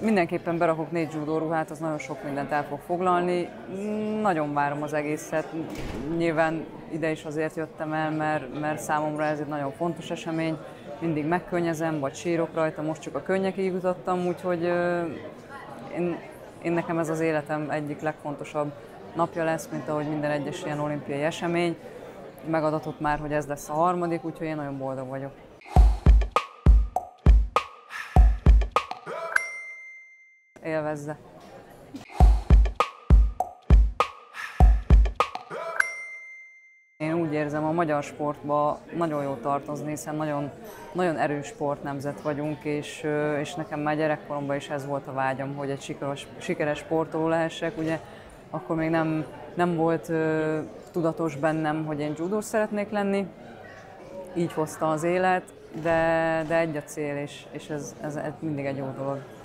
Mindenképpen berakok négy ruhát, az nagyon sok mindent el fog foglalni. Nagyon várom az egészet. Nyilván ide is azért jöttem el, mert, mert számomra ez egy nagyon fontos esemény. Mindig megkönnyezem, vagy sírok rajta, most csak a könnyekig jutottam, úgyhogy én, én nekem ez az életem egyik legfontosabb napja lesz, mint ahogy minden egyes ilyen olimpiai esemény. Megadatott már, hogy ez lesz a harmadik, úgyhogy én nagyon boldog vagyok. Élvezze! Én úgy érzem, a magyar sportba nagyon jó tartozni, hiszen nagyon, nagyon erős sportnemzet vagyunk, és, és nekem már gyerekkoromban is ez volt a vágyam, hogy egy sikeres, sikeres sportoló lehessek. Ugye akkor még nem, nem volt uh, tudatos bennem, hogy én judós szeretnék lenni, így hozta az élet, de, de egy a cél, és, és ez, ez, ez mindig egy jó dolog.